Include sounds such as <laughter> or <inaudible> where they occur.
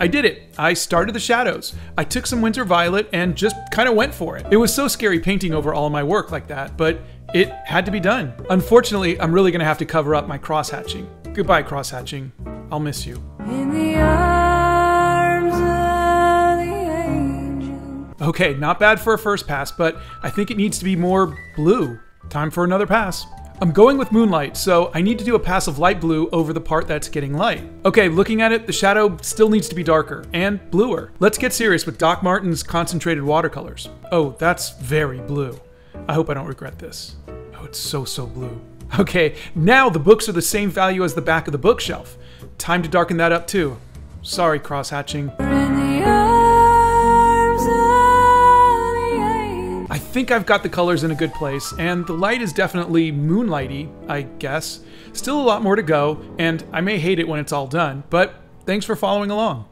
I did it. I started the shadows. I took some winter violet and just kind of went for it. It was so scary painting over all my work like that, but it had to be done. Unfortunately, I'm really gonna have to cover up my cross hatching. Goodbye, cross hatching. I'll miss you. In the arms of the angel. Okay, not bad for a first pass, but I think it needs to be more blue. Time for another pass. I'm going with moonlight, so I need to do a pass of light blue over the part that's getting light. Okay, looking at it, the shadow still needs to be darker and bluer. Let's get serious with Doc Martin's concentrated watercolors. Oh, that's very blue. I hope I don't regret this. Oh, it's so, so blue. <laughs> Okay, now the books are the same value as the back of the bookshelf. Time to darken that up too. Sorry, cross think I've got the colors in a good place, and the light is definitely moonlighty, I guess. Still a lot more to go, and I may hate it when it's all done, but thanks for following along.